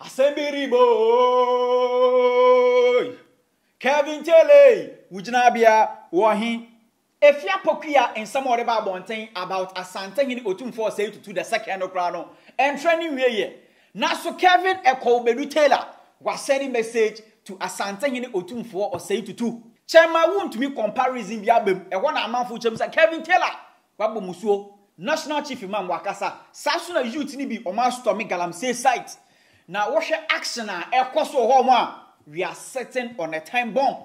asɛmbiribo kevin tele wogyinabea wɔ he efi apɔkui a nsɛm a ɔde ba abɔnten about asantehene otumfoɔ sɛyi tutu the second no koraa no. Ɛntrɛ ne wie yɛ na so kevin ɛkɔw bedu taylor wasɛde message to asantehene otumfoɔ ɔsɛyi tutu kyɛnma wontumi comparison bi abam ɛhɔ na amanfo kyɛm sɛ kevin taylor wabɔ musuo national chief imam wakasa saa so na youth ni bi ɔmo asɔmi galamsey site. Na wɔhwɛ action a ɛkɔ so wɔ hɔ mo a we are sitting on a time bomb.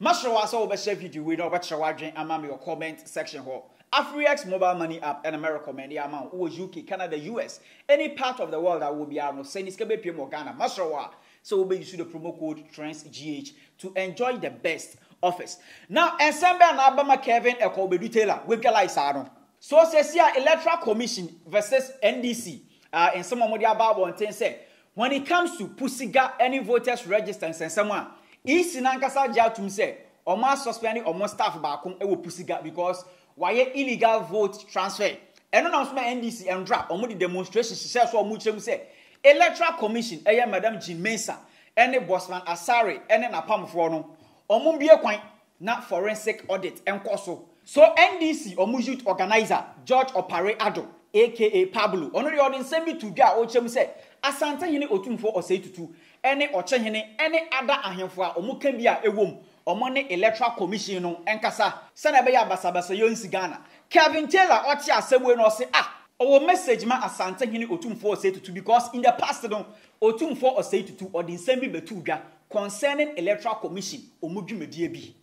Mahyɛ wɔ asɛ wɔbɛhyɛ video wei na wɔbɛkyerɛ w'adwen ama me wɔ comment section hɔ afrix mobile money app ɛna mɛ recommend yɛ ama wo wɔ uk canada us any part of the world a wɔ biara no sɛ ni sika bɛpie mu wɔ ghana. Mahyɛ wɔ a sɛ wobɛyi the promo code transgh to enjoy the best offers now ɛnsɛm bɛɛ na abama kevin ɛkɔ bedu taylor wɔadwalae saa no so sɛsi a electoral commission versus ndc uh, nsɛm a wɔde aba abɔnten sɛ when it comes to pusiga any voters register nsɛnsɛm a ec nankasa gye atum sɛ ɔmo asuspend ɔmo staff baako wɔ pusiga because wayɛ illegal vote transfer? Ɛno na ɔsoma ndc ndra ɔmo de demonstration hyehyɛ so ɔmo kyerɛ mu sɛ electoral commission ɛyɛ madam jean mensa ɛne bosman asare ɛne n'apamfoɔ no ɔmo bie kwan na forensic audit ɛnkɔ so so ndc ɔmo youth organizer george opare ado aka pablo ɔno deɛ ɔde nsɛm bi to dwa a ɔkyerɛ mu sɛ asantehene otumfoɔ ɔsɛe tutu ɛne ɔkyɛhene ɛne ada ahemfo a ɔmo ka bi a ɛwɔ mu ɔmo ne electoral commission no ɛnkasa sɛnɛ ɛbɛyɛ abasabasa yɛ nsi ghana. Kevin taylor ɔte asɛm wei na ɔse ah ɔwɔ message ma asantehene otumfoɔ ɔsɛe tutu because in the past no otumfoɔ ɔsɛe tutu ɔde nsɛm bi bɛtu dwa concerning electoral commission ɔmo dwumadie bi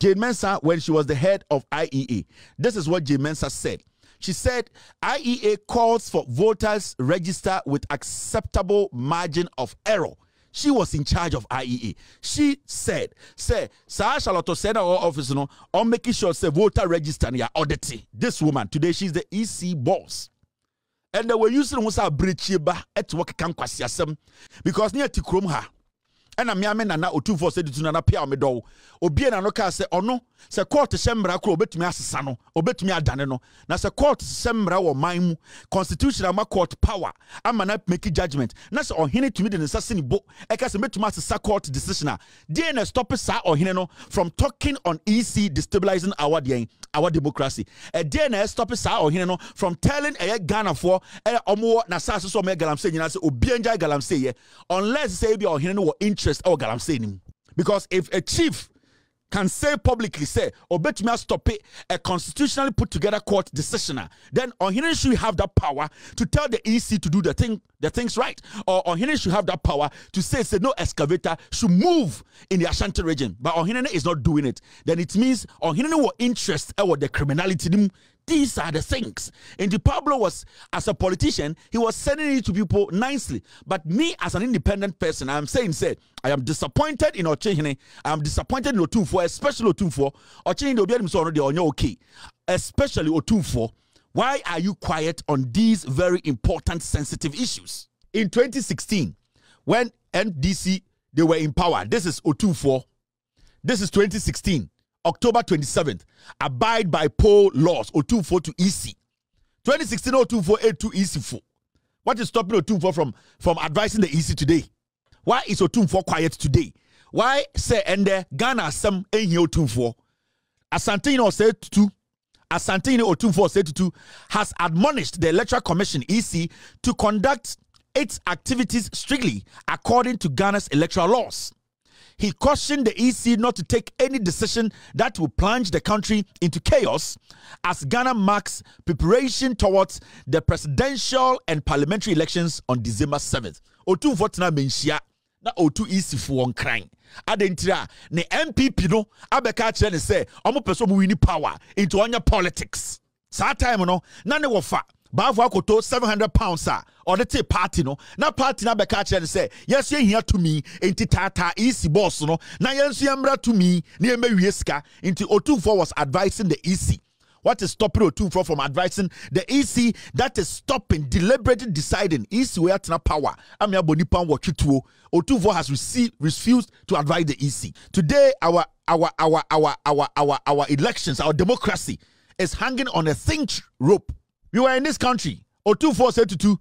Jean Mensa, when she was the head of IEA, this is what Jean Mensa said. She said IEA calls for voters register with acceptable margin of error. She was in charge of IEA. She said, "Say, Sir Charlotte said our office no, on making sure say voter register and auditing." This woman today, she's the EC boss. And they were using who say bridge ba at work can because near ha ɛna mmeame nana otumfoɔ sɛ dutu nana pia ɔme dɔw obie na no kaa sɛ ɔno sɛ court hyɛ mmara koro obɛtumi asesa no obɛtumi adane no. Na sɛ court hyɛ mmara wɔ man mu constitution ama court power ama na make judgment. Na sɛ ɔhene tumi de ne nsa ne bo ɛka sɛ mɛtumi asesa court decision a deɛ na stop saa ɔhene no from talking on ec destabilizing our deɛn our democracy. Ɛdeɛ na ɛstop saa ɔhene no from telling ɛyɛ ghanafoɔ ɛyɛ ɔmowɔ na saa so sɛ ɔmɛyɛ galamsey nyinaa sɛ obia ngyae galamsey yɛ unless ebi ɔhene no wɔ interest ɛwɔ galamsey nim because if a chief can say publicly say obetumi stop it a constitutionally put together court decision a, then Ohene should have that power to tell the EC to do the thing the things right. Or Ohene should have that power to say say no excavator should move in the Ashanti region. But Ohene is not doing it. Then it means Ohene will interest eh, or the criminality these are the things. And the Pablo was, as a politician, he was sending it to people nicely. But me, as an independent person, I'm saying, say, I am disappointed in Ochehine. I am disappointed in Otumfuo, especially Otumfuo. Ochehine, the Obiadim oh, so they are okay. Especially Otumfuo. Why are you quiet on these very important, sensitive issues? In 2016, when NDC they were in power, this is Otumfuo. This is 2016. October 27th, abide by poll laws, O24 to EC. 2016 024 EC4. What is stopping O24 from, from advising the EC today? Why is O24 quiet today? Why say and the Ghana some in here O24? Asante or said to Asante O24 said to has admonished the Electoral Commission EC to conduct its activities strictly according to Ghana's electoral laws. He cautioned the EC not to take any decision that will plunge the country into chaos as Ghana marks preparation towards the presidential and parliamentary elections on December 7th. Otu Fortuna menshia na otu EC for crying. Adentira ne NPP no abeka kyerɛ ne sɛ ɔmo pɛ sɛ ɔmo win power into ɔnya politics. Saa time no na ne wɔfa baafo akoto seven hundred pounds a ɔde te party no? Na party na bɛka kyerɛ no sɛ yɛso yɛhia tumi nti taataa ec boss no? Na yɛnso yɛmmra tumi na yɛmmɛwie sika nti otumfoɔ was advising the ec what is stopping Otumfuo from advising the EC that is stopping deliberately deciding EC where atena power. Amia bonipan watchituo Otumfuo has received refused to advise the EC today our our our our our our our elections our democracy is hanging on a thin rope. We were in this country. Otumfuo said to two,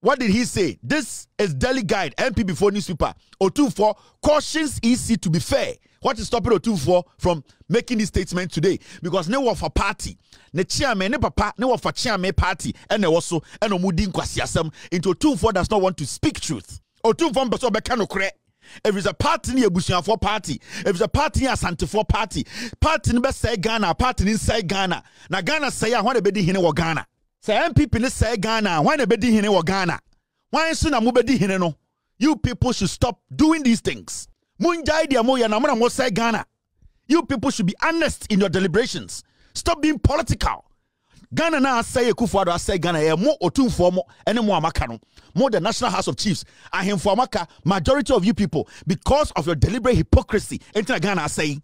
what did he say? This is Daily Guide, MP before newspaper. Otumfuo cautions EC to be fair. What is stopping Otumfuo from making this statement today? Because ne for party, ne chairman, ne papa, ne for chairman party, and also, and omudi nkwasiasem into Otumfuo does not want to speak truth. Otumfuo mbeso beka no kre. If it's a party near for party, if it's a party near for party, party ni say Ghana, party ni say Ghana. Na Ghana say I want to be hine wa Ghana. Say NPP ni say Ghana, why na bedi hine wa Ghana? Why so na mo hine no? You people should stop doing these things. Munjai dia mo na Ghana. You people should be honest in your deliberations. Stop being political. Ghana na asɛe Akufo-Addo asɛe Ghana. Yɛ mo otumfoɔ mo ɛne mo amaka no. Mo the National House of Chiefs. Ahemfo amaka majority of you people because of your deliberate hypocrisy nti na Ghana asɛe.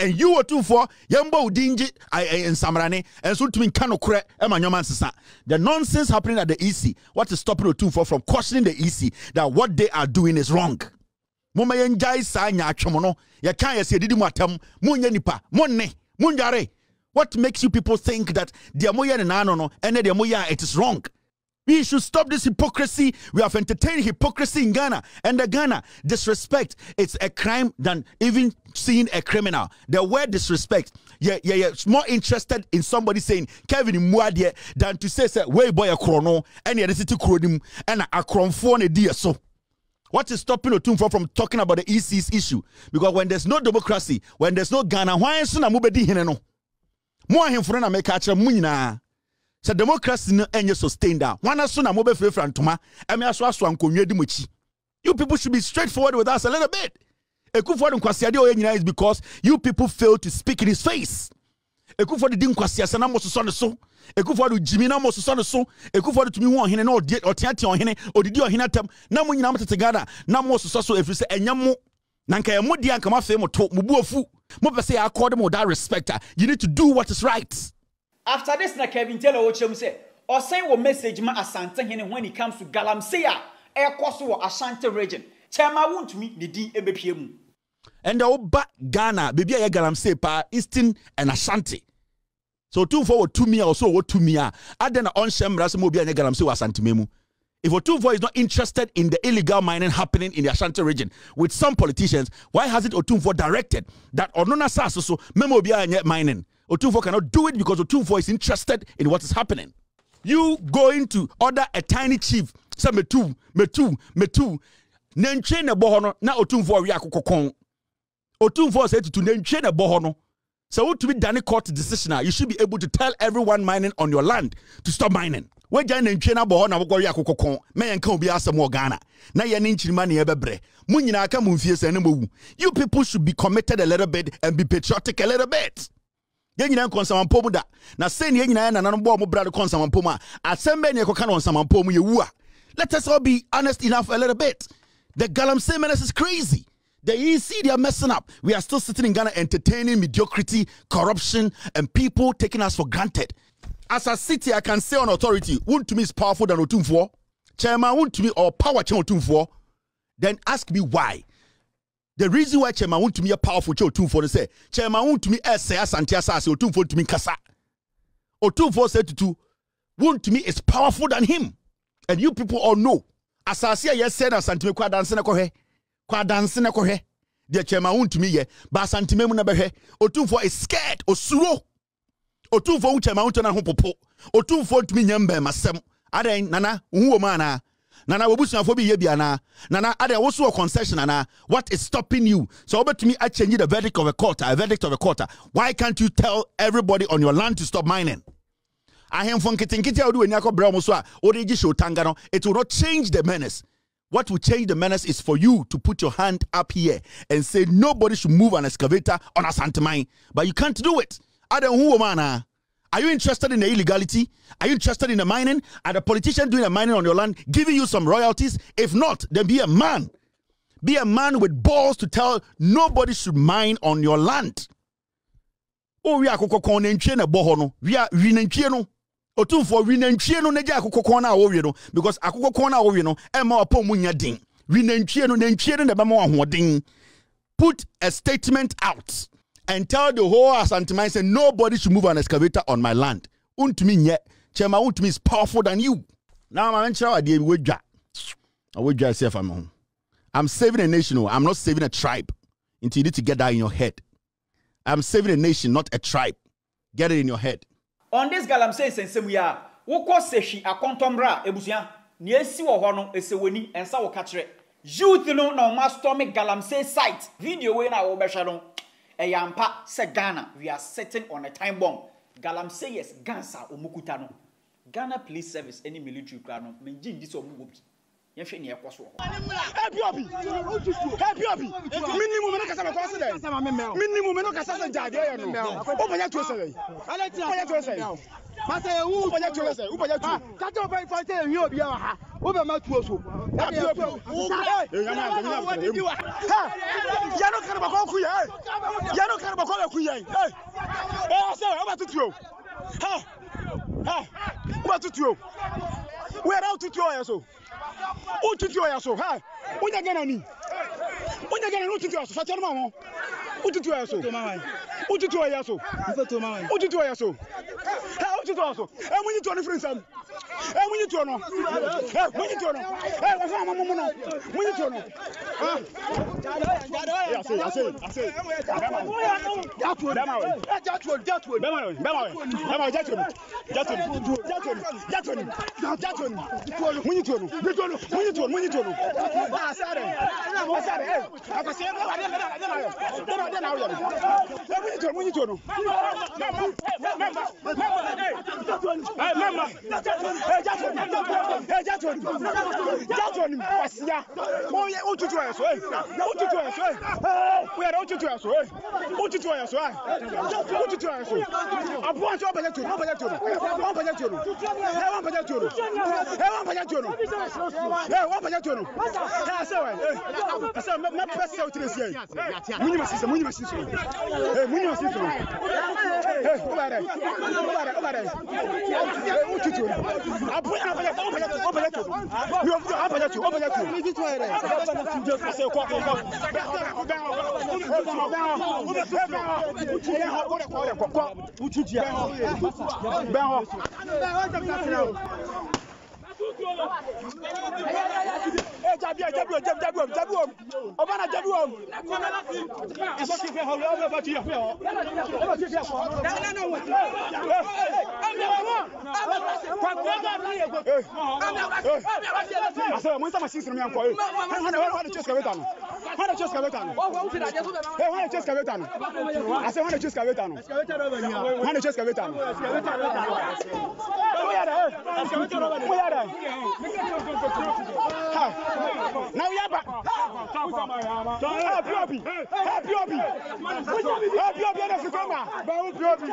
And you otumfoɔ yɛn bɔ odin gye nsamrane ɛnso ntumi nka no korɛ ɛma nyɔma nsesa. The nonsense happening at the EC what is stopping otumfoɔ from questioning the EC that what they are doing is wrong. Moma yɛn gyae saa nyaatwom no. Yɛka yɛ sɛ yɛdidi mu atam. Monyɛ nipa monne. Mondware what makes you people think that the amoya and no and the amoya it is wrong? We should stop this hypocrisy. We have entertained hypocrisy in Ghana. And the Ghana, disrespect, it's a crime than even seeing a criminal. The word disrespect, yeah, yeah, yeah. It's more interested in somebody saying Kevin Muadie than to say, say, way boy a chrono, and the city chronim, and a chronphone a so. What is stopping Otumfuo from talking about the EC's issue? Because when there's no democracy, when there's no Ghana, why is Sunamubedi Hineno? Mo ahemfo no na meka kyerɛ mo nyinaa. Sɛ democracy no ɛnyɛ sustained a wana so na mobɛfirafira ntoma ɛme aso aso ankonnwa di mo akyi. You people should be straightforward with us a little bit. Ekufuor de nkwasiade ɔyɛ nyinaa is because you people fail to speak in his face. Ekufuor de di nkwasiase na mo sosɔ ne so. Ekufuor de jimi na mo sosɔ ne so. Ekufuor de tumi hu ɔhene na ɔteatea ɔhene odidi ɔhene atam. Na mo nyinaa mo tete ghana na mo sosɔ so efiri sɛ ɛnyɛ mo. Na nka ɛmo deɛ anka mo afei mo to mo bu ofu mopɛ sɛ yɛakɔde mo that respect you need to do what is right. After this na kevin taylor wɔkyerɛ mu sɛ ɔsɛn wɔ message ma asantehene when it comes to galamsey a ɛkɔ so wɔ ashanti region kyɛma wontumi ne din ɛbɛpie mu ɛndɛ woba ghana baabi a yɛ galamsey paa eastern and ashanti so otumfoɔ wɔ tumi a ɔso wɔ tumi a adɛn na ɔnhyɛ mmara sɛ ma obi a nyɛ galamsey wɔ asantema mu if Otunfo is not interested in the illegal mining happening in the Ashanti region with some politicians, why hasn't Otunfo directed that Onona Sasoso memo mining? Otunfo cannot do it because Otunfo is interested in what is happening. You going to order a tiny chief, say metu, metu, metu, nentwe na bohono na Otunfo wi akokokon. Otunfo said to nentwe na bohono. So to be done court decision, you should be able to tell everyone mining on your land to stop mining. Wagya nantwie no abɔ hɔ na wokɔwe akokɔkɔn ma yɛnka obi asɛm wɔ ghana. Na yɛne nkyirima ne yɛbɛbrɛ mo nyinaa ka mo mfie ne mawu you people should be committed a little bit and be patriotic a little bit. Yɛn nyinaa nkɔnsamanpo mu da. Na sɛni yɛn nyinaa nananom bɔɔ mo bra de kɔnsamanpo mu a. Asɛm bɛɛ ne yɛkɔka no ɔnsamanpo mu yɛwu a. Let us all be honest enough a little bit. The galamsey menace is crazy the EC, they are messing up. We are still sitting in Ghana entertaining mediocrity, corruption, and people taking us for granted as a city, I can say on authority, Wontumi is powerful than Otumfuo. Chairman Wontumi or power chairman Otumfuo. Then ask me why. The reason why Chairman Wontumi a powerful chairman Otumfuo is say Chairman Wontumi essay Asante Asase to me kasa. Otumfuo Osei Tutu, me is powerful than him. And you people all know. Asase a yes said Asante kwa dance na Kwa dance na. The Chairman me ye, but Asante mu na behwe. Otumfuo is scared, osuro otumfo wo kyɛma wotɔ no ho popo. Otumfuo ntumi nya mbɛmasɛm adɛn nana wohu wɔ nana wɔbusuafo bi yɛ bi nana adɛn wo so wɔ concession anaa what is stopping you? So wobɛtumi achange the verdict of a court a verdict of a court why can't you tell everybody on your land to stop mining? Ahemfo nketenkete a wode w'ani akɔbrɛ mo so a wode gye hyɛ otanga no. It will not change the menace what will change the menace is for you to put your hand up here and say nobody should move an excavator on Asanteman but you can't do it are you interested in the illegality? Are you interested in the mining? Are the politicians doing the mining on your land giving you some royalties? If not, then be a man. Be a man with balls to tell nobody should mine on your land. Oh, we are kokokon nantwie na bɔ no. Are we nantwie no. No akokokon na wo no because na wo no ɛma ɔpɔ mu nya din. We nantwie no nantwie no na bɛma ahoɔden. Put a statement out and tell the whole Asanteman say nobody should move an excavator on my land. Untumi nye. Chairman Wontumi is powerful than you. Now I'm mentioning idea we dwa. I will dwa say I'm home. I'm saving a nation. oh. I'm not saving a tribe. Until you need to get that in your head. I'm saving a nation, not a tribe. Get it in your head. On this galamsey nsɛnsɛm yi a wokɔ sɛhwi akɔntɔmmra ebusua nea esi wɔ hɔ no ɛsɛ w'ani ɛnsa wɔ kakyerɛ youth no na ɔmo astorm galamsey site video wei na wɔbɛhwɛ no. Ɛyɛ ampa sɛ ghana. We are sitting on a time bomb. Galamseyers guns a no. Ghana police service ɛne military kura no. Mengye ndi sɛ yɛhwɛ nea ɛkɔ so wɔ hɔ Help you, Obi. Help you, Obi. Minimum, me no kasa me kwa se den. Minimum, me no kasa se jade ya no. O banya tu se den. O banya tu se. Masa ewu O banya tu se. O banya tu. kata o bɛ fɔ sɛ ehi obi wɔ ha o bɛ ma tuo so. Help you, Obi. Eh, ya na, ya na. Ha. Ya no kana ba ko ku ya. Ya no kana ba ko ku ya. Eh. Eh, ase, o ba tutu o. Ha. Ha. O ba tutu o. We ra tutu o ya so. O tutu o ya so. Ha. O nya gana ni. O nya gana ni o tutu o ya so. Fa tell ma won. O tutu o ya so. O tutu o ya so. O tutu o ya so. Ha, kyitɔ so ɛ mu nyitɔ no. Firi nsam ɛ mu nyitɔ no. Ɛ mu nyitɔ no ɛ wɔfɔ ama mu mu no eh, mu nyitɔ no yase yase yase jatuo jatuo jatuo bɛma wɛ bɛma wɛ bɛma wɛ jatuo no jatuo no jatuo no jatuo no jatuo no. Mu nyitɔ no. Nyitɔ no mu nyitɔ no. Mu nyitɔ no asare asare ɛ akɔsɛ ɛmɛ wa dɛmɛ dɛmɛ dɛmɛ dɛmɛ dɛmɛ awuyɛ no ɛ mu nyitɔ no mu nyitɔ no. Mɛma mɛma mɛma ɛ mẹ́mà ẹja tó ní ẹja tó ní ẹja tó ní wàsíyá oye ututu ẹ̀ sọ́ ẹ̀ ututu ẹ̀ sọ́ ẹ̀ oyèrè ututu ẹ̀ sọ́ ẹ̀ ututu ẹ̀ sọ́ ẹ̀ ututu ẹ̀ sọ́ àbúrò àti ọ̀bẹ̀jẹ̀ tó ní ọ̀bẹ̀jẹ̀ tó ní ọ̀bẹ̀jẹ̀ tó ní ẹ̀ wọ́n bẹ̀jẹ̀ tó ní ẹ̀ wọ́n bẹ̀jẹ̀ tó ní ẹ̀ wọ́n bẹ̀jẹ̀ tó ní ẹ̀ ẹsẹ̀ wẹ̀ ẹsẹ̀ mẹ́pẹ́ sẹ́ òtún ẹ̀sì ẹ̀ múnyìmọ̀ sísè múnyìmọ̀ sísè múnyìmọ̀ sísè ó bá rẹ̀ ó bá rẹ̀ ó bá rẹ̀. Bẹ́ẹ̀ hàn. Hey, Jabi, Jabi, Jabi, Jabi, Jabi, ọba na Jabi wọm. Ẹ̀sọ́ ti fẹ́ họ lé ọmọ ẹ̀bá ti yẹ fẹ́ họ. Ẹ̀bá ti fẹ́ họ. Asọ̀rọ̀ mo ń sábà sí sinmi yẹn kọ́ yìí. Hàn hàn ẹ̀ wọ́n ti ṣe sọ̀rọ̀ mi tàn. Why they choose Kaveta now? Hey, why they choose Kaveta now? I said, why they choose Kaveta now? Why they choose Kaveta now? Where are they? Where are they? Now we are back. Ba o piopi.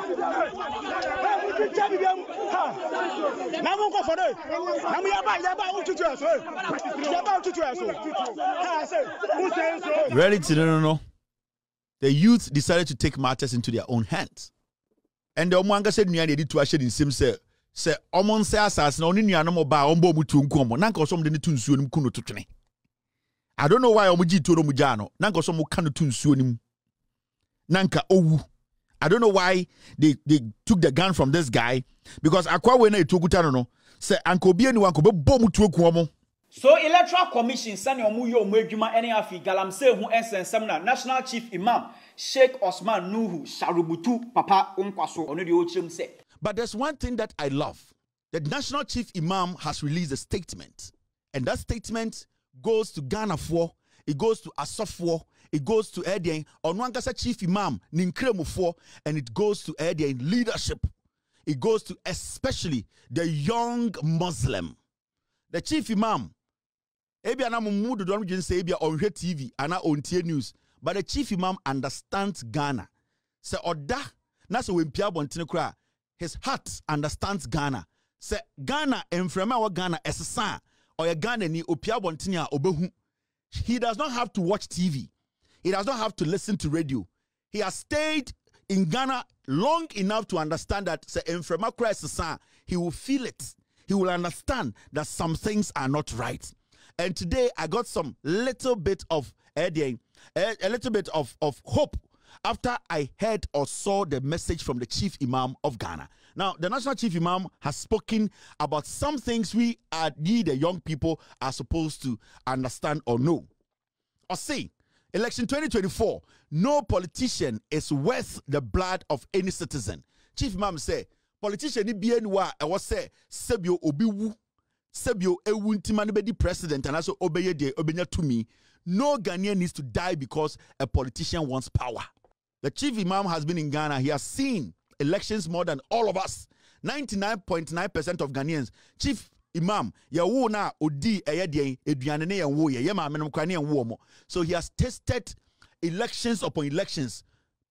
Ha mo ti jaabi bi mu. Ha. Na mo nkɔ fɔ de. Na mo yà ba yà ba o tutu yɛ so. Yà ba o tutu yɛ so. Ha se. Mo se so. Ready to no no no. The youth decided to take matters into their own hands. And the Omwanga said nua de to ahyɛ ne nsam sɛ sɛ ɔmo nsɛ asase na ɔne nuanom ɔba a ɔmbɔ ɔmo tuo nku ɔmo na nka ɔsɔ ɔmo de ne to nsuo no mu ku no to twene I don't know why ɔmo gye tuo no mu gyaa no na nka ɔsɔ ɔmo ka no to nsuo no mu na nka owu I don't know why they they took the gun from this guy because akwa wei na etuo kuta no no sɛ anka obi nka ɔbɛbɔ ɔmo tuo ku ɔmo. so electoral commission sani ɔmo yɛ ɔmo adwuma ɛne afi galamsey ho ɛnsɛnsɛm na national chief imam sheikh osman nuhu sharubutu papa nkwaso ɔno deɛ ɔkyerɛ mu sɛ But there's one thing that I love. The National Chief Imam has released a statement. And that statement goes to Ghana for, it goes to Asofo, it goes to Edian, Onwankasa Chief Imam, Ninkremu for, and it goes to Edian leadership. It goes to especially the young Muslim. The Chief Imam, ebi ana mumu dodo no dwen sɛ ebi ɔnhwɛ TV ana ɔntie news. But the chief imam understands Ghana. Sɛ ɔda na abɔntene koraa his heart understands Ghana. Sɛ Ghana mframa a ɛwɔ Ghana ɛsesa a ɔyɛ Ghana ni opia abɔntene a ɔbɛhu he does not have to watch TV he does not have to listen to radio. He has stayed in Ghana long enough to understand that he will feel it. He will understand that some things are not right. And today I got some little bit of eh, a, a little bit of, of hope after I heard or saw the message from the chief imam of Ghana. Now, the national chief imam has spoken about some things we are, the young people, are supposed to understand or know. Or say, election 2024, no politician is worth the blood of any citizen. Chief imam said, politician ni bien wa was say, sebio obi wu, bedi president and also obeye de obenya to me. No Ghanaian needs to die because a politician wants power. The chief imam has been in Ghana. He has seen elections more than all of us. 99.9% of Ghanaians. Chief imam, yɛwo na odi ɛyɛ deɛ aduane ne yɛn wo yɛ yɛ maame nom kora ne yɛn mo. So he has tasted elections upon elections.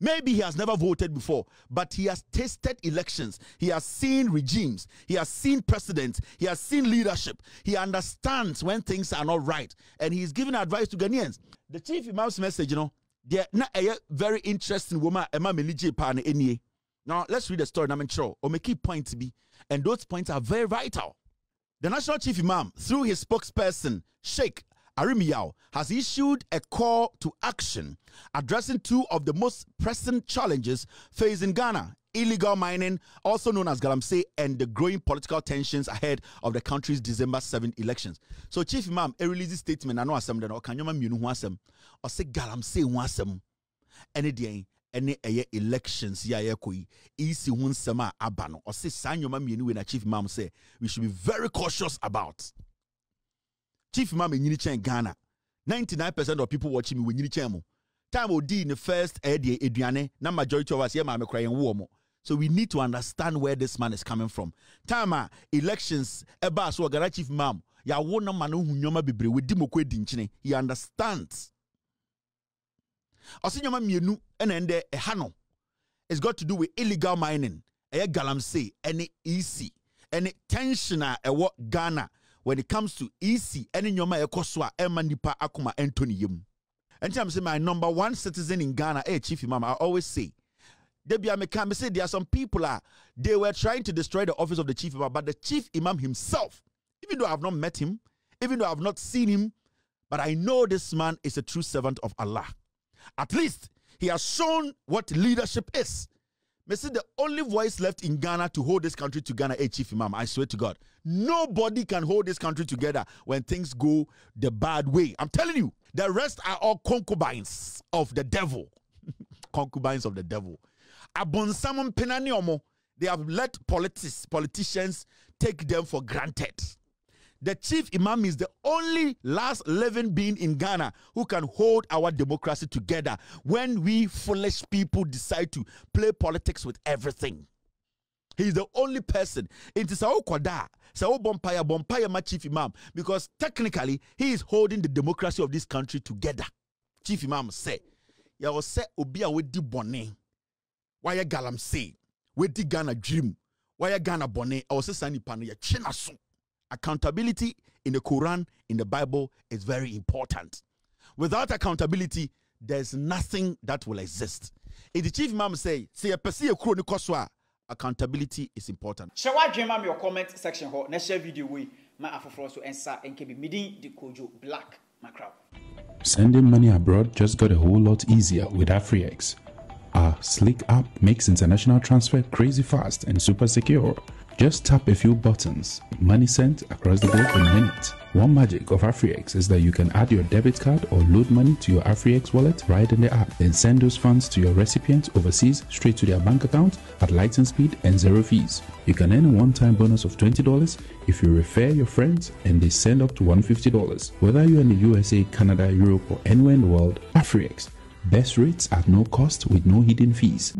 Maybe he has never voted before, but he has tasted elections. He has seen regimes. He has seen presidents. He has seen leadership. He understands when things are not right. And he's giving advice to Ghanaians. The chief imam's message, you know, they're not a very interesting woman, Emma Meliji Pan Now, let's read the story. I'm sure. Or make key points be. And those points are very vital. The national chief imam, through his spokesperson, Sheikh Aremeyaw has issued a call to action addressing two of the most pressing challenges facing Ghana illegal mining, also known as Galamsey, and the growing political tensions ahead of the country's December 7 elections. So, Chief Imam, a release statement, I know asem then, or can you munu asem, or say Galamsey wasem, any day, any ɛyɛ elections yi a yɛkɔ yi esi ho nsɛm a aba no. Ɔse saa nneɛma mmienu wei na chief mam say we should be very cautious about. Chief imam enyini kyɛn ghana. 99 percent of people watching me wenyini kyɛn mo time in the first ɛyɛ deɛ eduane na majority of us yɛ maame kora yɛn wo mo so we need to understand where this man is coming from. Time a elections ɛbaa so ɔgara chief mam yàwó na ma no hu nneɛma bebree. Wodi moko edi nkyene. He understands ɔsi nneɛma mmienu ɛna ɛndɛ ɛha it's got to do with illegal mining ɛyɛ galamsey ɛne ec ɛne tension a ɛwɔ ghana when it comes to EC, any nyoma ɛkɔ so a ɛma nipa akoma. And I'm saying my number one citizen in Ghana, hey Chief Imam, I always say, Debbie Amekam say there are some people are they were trying to destroy the office of the Chief Imam, but the Chief Imam himself, even though I have not met him, even though I have not seen him, but I know this man is a true servant of Allah. At least he has shown what leadership is. Messi, the only voice left in Ghana to hold this country together, a chief imam. I swear to God, nobody can hold this country together when things go the bad way. I'm telling you, the rest are all concubines of the devil. concubines of the devil. Abonsamon penaniomo. They have let politics, politicians take them for granted the chief imam is the only last living being in Ghana who can hold our democracy together when we foolish people decide to play politics with everything. He's the only person. It is our kwada. Sao Bompaya Bompaya ma chief imam because technically he is holding the democracy of this country together. Chief imam say, "Ya was say obi a wedi bone. Why galam say? Wedi Ghana dream. Why Ghana bone? I was say sani pano ya chena accountability in the Quran, in the Bible, is very important. Without accountability, there's nothing that will exist. If the chief imam say, say a person a accountability is important. Shall I dream your comment section ho na share video we ma afoforo so ensa enke midin the kojo black macro. Sending money abroad just got a whole lot easier with AfriEx. Our slick app makes international transfer crazy fast and super secure. Just tap a few buttons, money sent across the globe in minutes. One magic of AfriEx is that you can add your debit card or load money to your AfriEx wallet right in the app, then send those funds to your recipient overseas straight to their bank account at lightning speed and zero fees. You can earn a one-time bonus of $20 if you refer your friends and they send up to $150. Whether you're in the USA, Canada, Europe, or anywhere in the world, AfriEx. Best rates at no cost with no hidden fees.